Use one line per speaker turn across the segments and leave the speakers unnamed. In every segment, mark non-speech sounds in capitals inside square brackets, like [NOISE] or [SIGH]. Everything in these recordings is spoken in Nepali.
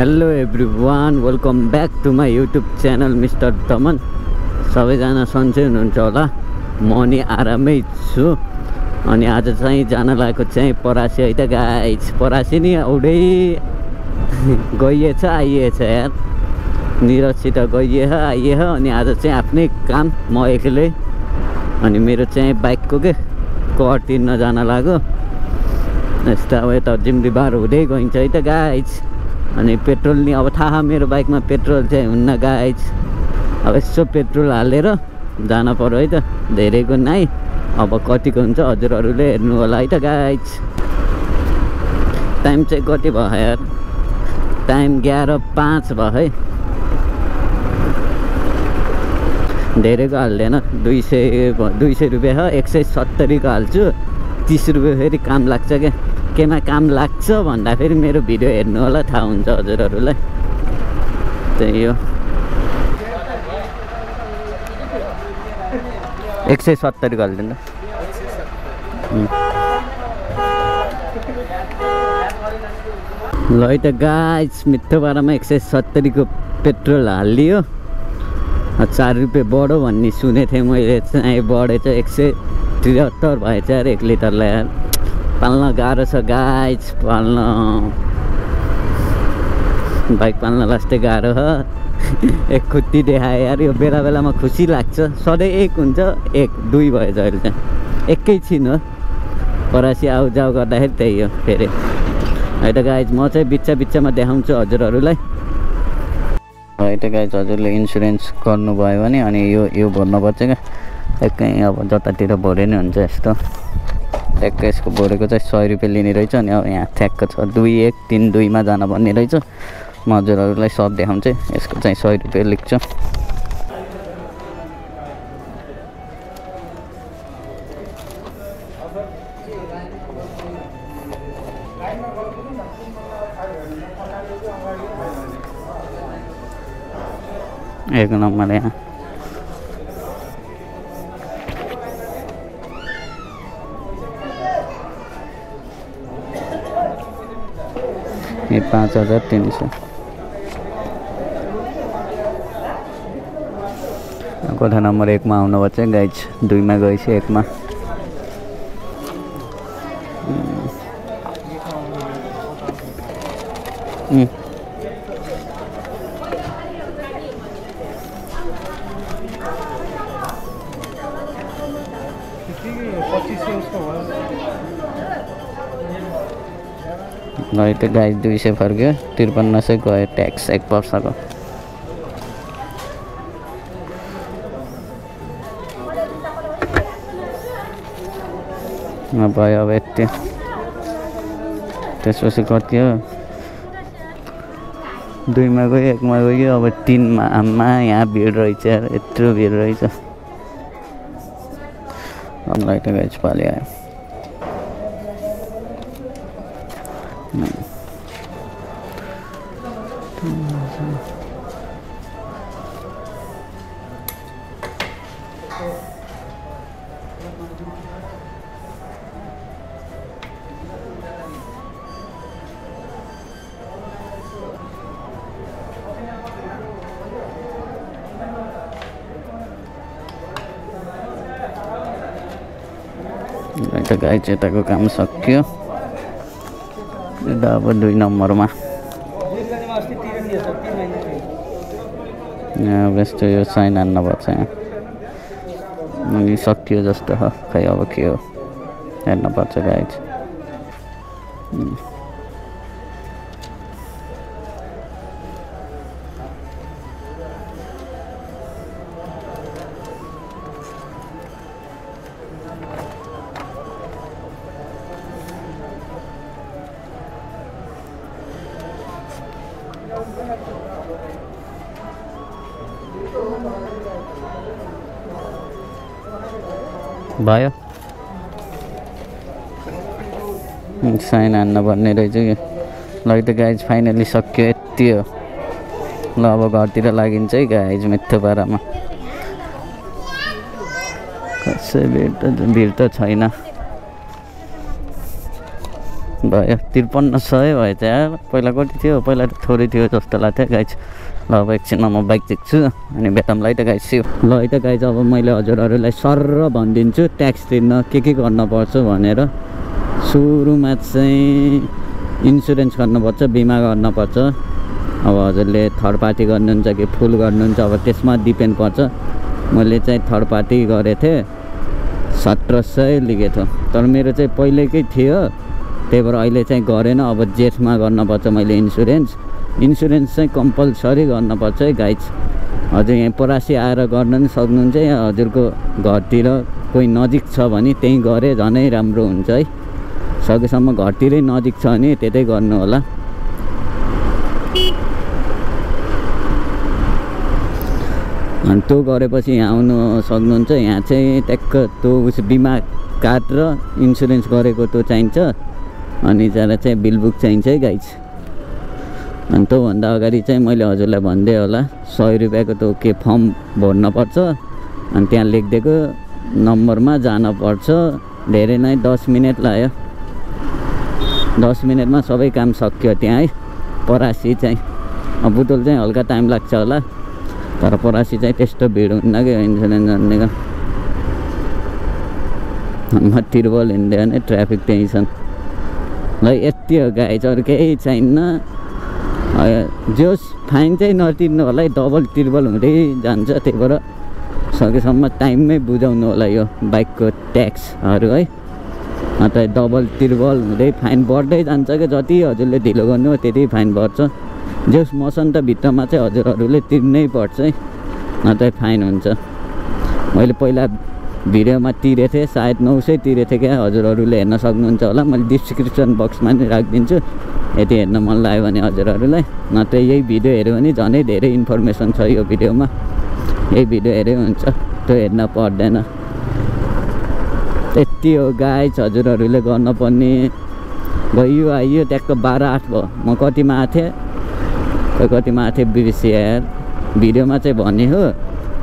Hello every one welcome back to my YouTube channel mister Daman सबैजना सन्चै हुनुहुन्छ होला? म नि आरामै छु। अनि आज चाहिँ जान लागेको चाहिँ परासी है त गाइस परासी नि औडै [LAUGHS] गइएछ आइएछ यार। निरजसित गइएछ आइएछ। अनि आज चाहिँ आफ्नै काम म एक्लै। अनि मेरो चाहिँ बाइकको के? कर तिर्न जान लाग्यो। यस्तो अब यता जिम्रीबार हुँदै गइन्छ है त गाइस अनि पेट्रोल नि अब थाहा मेरो बाइकमा पेट्रोल चाहिँ हुन्न गाइस अब यसो पेट्रोल हालेर जान पऱ्यो है त धेरैको नै। अब कतिको हुन्छ हजुरहरूले हेर्नु होला है त गाइस टाइम चाहिँ कति भयो यार? टाइम एघार पाँच भयो है। धेरैको हाल्दैन दुई सय दुई सय रुपियाँ छ एक सय सत्तरीको हाल्छु। तिस रुपियाँ फेरि काम लाग्छ क्या। केमा काम लाग्छ भन्दाखेरि मेरो भिडियो हेर्नु होला थाहा हुन्छ हजुरहरूलाई। त्यही हो। एक सय सत्तरीको हालिदिनु ल है त गाइस मिठो पारामा एक सय सत्तरीको पेट्रोल हालियो। चार रुपियाँ बढो भन्ने सुनेको थिएँ मैले चाहिँ बढेछ एक सय त्रिहत्तर भएछ यार एक लिटरलाई पाल्न गाह्रो छ गाइस पाल्न। बाइक पाल्न लास्टै गाह्रो छ [LAUGHS] एक खुट्टी देखायो यार यो बेला बेलामा खुसी लाग्छ। सधैँ एक हुन्छ एक दुई भएछ अहिले चाहिँ। एकैछिन हो। परासी आउ जाउ गर्दाखेरि त्यही हो फेरि। है त गाइज म चाहिँ बिच्चा बिच्चामा देखाउँछु हजुरहरूलाई। है त गाइज हजुरले इन्सुरेन्स गर्नुभयो भने अनि यो यो भर्नुपर्छ क्या। एकै अब जतातिर भरे नै हुन्छ यस्तो। ट्याक्क यसको भरेको चाहिँ सय रुपियाँ लिने रहेछ अनि अब यहाँ ठ्याक्क छ। दुई एक तिन दुईमा जान भन्ने रहेछ। म हजुरहरूलाई सब देखाउँछु। यसको चाहिँ सय रुपियाँ लेख्छु। एक नम्बर यहाँ। ये पाँच हजार तिन सय कोठा नम्बर एकमा आउनुभएको चाहिँ गाइज दुईमा गएछ एकमा उम्. गयो त्यो गाई दुई सय फर्क्यो त्रिपन्न सय गयो ट्याक्स एक वर्षको भयो अब यति त्यसपछि कति हो दुईमा गयो एकमा गयो अब तिनमा आमा यहाँ भिड रहेछ यत्रो भिड रहेछ लाइट गाइज पालि आयो त गाई चेताको काम सकियो यता अब दुई नम्बरमा अब यस्तो यो साइन हान्नुपर्छ यहाँ अनि सकियो जस्तो हो खै अब के हो हेर्नुपर्छ गाई भयो। साइन हान्न भन्ने रहेछ कि। ल त गाइज फाइनली सक्यो यति हो। ल अब घरतिर लागिन्छ है गाइज मिठो पारामा। कसै भिड त भिड त छैन। भयो त्रिपन्न सय भयो त यार। पहिला कति थियो? पहिला थोरै थियो जस्तो लाग्थ्यो गाइज। ल अब एकछिनमा म बाइक देख्छु अनि बेतमलाई त गाइज। सियो ल है त गाइज अब मैले हजुरहरूलाई सर भनिदिन्छु ट्याक्स तिर्न के के गर्नुपर्छ भनेर। सुरुमा चाहिँ इन्सुरेन्स गर्नुपर्छ बिमा गर्नुपर्छ। अब हजुरले थर्ड पार्टी गर्नुहुन्छ कि फुल गर्नुहुन्छ अब त्यसमा डिपेन्ड पर्छ। मैले चाहिँ थर्ड पार्टी गरेको थिएँ सत्र सय लिएको थियो तर मेरो चाहिँ पहिल्यैकै थियो। त्यही भएर अहिले चाहिँ गरेन। अब जेठमा गर्नुपर्छ मैले इन्सुरेन्स इन्सुरेन्स चाहिँ कम्पलसरी गर्नुपर्छ है गाइज हजुर यहाँ परासी आएर गर्न पनि सक्नुहुन्छ या हजुरको घरतिर। कोही नजिक छ भने त्यहीँ गरे झनै राम्रो हुन्छ है। सकेसम्म घरतिरै नजिक छ भने त्यतै गर्नु होला। अनि त्यो गरेपछि यहाँ आउनु सक्नुहुन्छ। यहाँ चाहिँ ट्याक्क त्यो उस बिमा कार्ड र इन्सुरेन्स गरेको त्यो चाहिन्छ। अनि जरा चाहिँ बिल बुक चाहिन्छ है गाइज। अनि त्योभन्दा अगाडि चाहिँ मैले हजुरलाई भनिदिएँ होला सय रुपियाँको त्यो के फर्म भर्नुपर्छ अनि त्यहाँ लेखिदिएको नम्बरमा जानुपर्छ धेरै नै दस मिनट लाग्यो। दस मिनटमा सबै काम सक्यो त्यहाँ है परासी चाहिँ। अब बुटोल चाहिँ हल्का टाइम लाग्छ होला तर परासी चाहिँ त्यस्तो भिड हुन्न कि इन्सुरेन्स जान्नेको म तिरुबल भने ट्राफिक त्यहीँ छन् ल यति हो गाइज अरू केही चाहिन्न जोस् फाइन चाहिँ नतिर्नु होला है डबल तिर्बल हुँदै जान्छ त्यही भएर सकेसम्म टाइममै बुझाउनु होला यो बाइकको ट्याक्सहरू है। अन्त डबल तिर्बल हुँदै फाइन बढ्दै जान्छ क्या जति हजुरले ढिलो गर्नु हो त्यति फाइन बढ्छ। जोस् मसन्तभित्रमा चाहिँ हजुरहरूले तिर्नै पर्छ है। नत्र फाइन हुन्छ। मैले पहिला भिडियोमा तिरेको थिएँ सायद नौ सय तिरेको थिएँ क्या? हजुरहरूले हेर्न सक्नुहुन्छ होला। मैले डिस्क्रिप्सन बक्समा नि राखिदिन्छु। यदि हेर्न मन लाग्यो भने हजुरहरूलाई। नत्र यही भिडियो हेऱ्यो भने झनै धेरै इन्फर्मेसन छ यो भिडियोमा। यही भिडियो हेऱ्यो हुन्छ। त्यो हेर्न पर्दैन। त्यति हो गाइज हजुरहरूले गर्नुपर्ने। गयो आइयो ट्याक्क बाह्र आठ भयो। म कतिमा आएको थिएँ कतिमा आएको थिएँ बिर्सिएँ यार। भिडियोमा चाहिँ भने हो।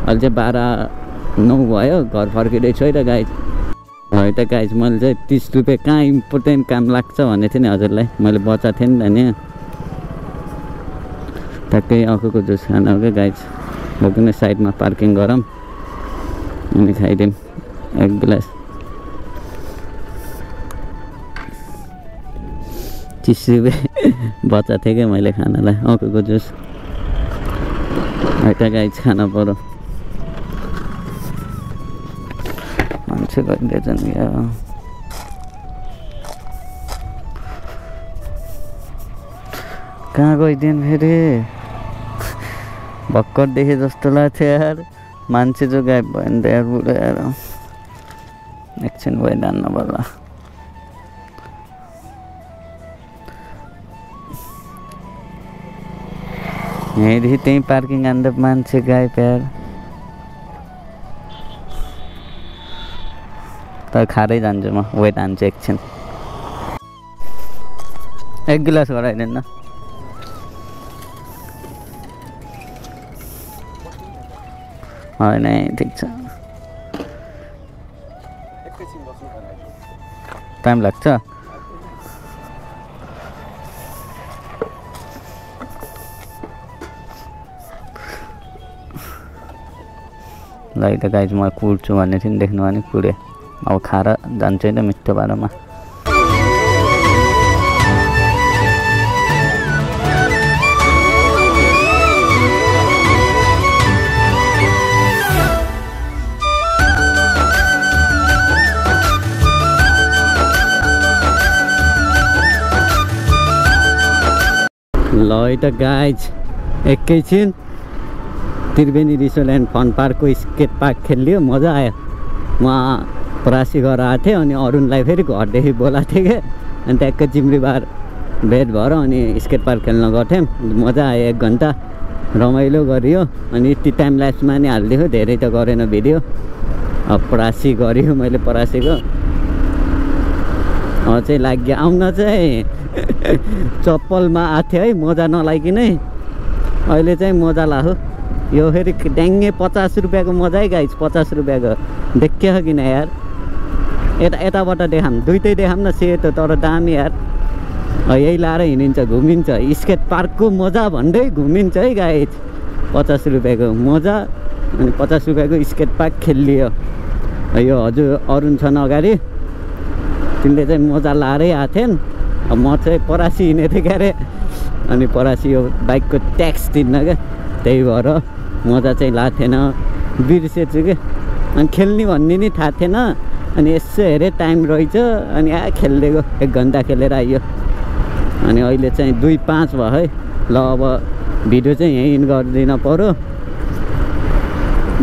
अहिले चाहिँ बाह्र नौ भयो घर फर्किँदैछु है त गाइज। है त गाइज मैले चाहिँ तिस रुपियाँ कहाँ इम्पोर्टेन्ट काम लाग्छ भनेको थिएँ नि हजुरलाई। मैले बचाएको थिएँ नि त नि। ट्याक्कै अखुको जुस खाना हो क्या गाइज। कुनै साइडमा पार्किङ गरौँ। अनि खाइदिउँ। एक गिलास। तिस रुपियाँ [LAUGHS] बचाएको थिएँ क्या मैले खानालाई। अखुको जुस। त गाइज खाना पऱ्यो गरिदिएछन् क्या कहाँ गइदिएन फेरि भर्खर देखेँ जस्तो लाग्थ्यो यार। मान्छे जो गायब भयो नि यार। बुढो यार एकछिन जान्न पर्ला यहीँदेखि त्यहीँ गायब यार। खाँदै जान्छु म। वेट हान्छु एकछिन एक गिलास गराइदिनु न। होइन ठिक छ। टाइम लाग्छ? ल त गाइज म कुर्छु भन्ने नि देख्नु भने कुरेँ अब खाएर जान्छ नि मिठो बाटोमा ल त गाइज एकैछिन त्रिवेणी रिसोल्यान्ड फन पार्कको स्केट पार्क खेलियो मजा आयो उहाँ परासी गरेर आएको थिएँ अनि अरुणलाई फेरि घरदेखि बोलाएको थिएँ क्या अनि ट्याक्कै चिम्रीबार भेट भएर अनि स्केट पार्क खेल्न गर्थ्यौँ मजा आयो एक घन्टा। रमाइलो गरियो। अनि यति टाइम ल्याप्समा नि हालिदियो धेरै त गरेन भिडियो। अब परासी गरियो मैले परासीको। चाहिँ लाग्यो आउन चाहिँ। [LAUGHS] चप्पलमा आएको थियो है मजा नलागिकनै अहिले चाहिँ मजा लाग्यो यो फेरि ड्याङ्गे पचास रुपियाँको मजा है गाइस पचास रुपियाँको। देखियो किन यार यता यताबाट देखाम दुइटै देखाम न सेतो तर दामी यार। यही लाएर हिँडिन्छ घुमिन्छ। स्केट पार्कको मजा भन्दै घुमिन्छ है गाइज पचास रुपियाँको मजा अनि पचास रुपियाँको स्केट पार्क खेलियो। यो हजुर अरुण छन् अगाडि। तिनले चाहिँ मजा लाएरै आएको थिएन। म चाहिँ परासी हिँडेको थिएँ क्यारे अनि परासी यो बाइकको ट्याक्स तिर्न क्या। त्यही भएर मजा चाहिँ लाएको थिएन। बिर्सेछु क्या अनि खेल्ने भन्ने नि थाहा थिएन। अनि यसो हेरेँ टाइम रहेछ। अनि आ खेलिदिएको एक घन्टा खेलेर आइयो। अनि अहिले चाहिँ दुई पाँच भयो है। ल अब भिडियो चाहिँ यहीँ गरिदिन पऱ्यो।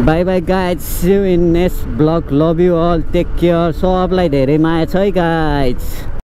Bye bye guys see in next vlog love you all take care सबलाई धेरै माया छ है गाइज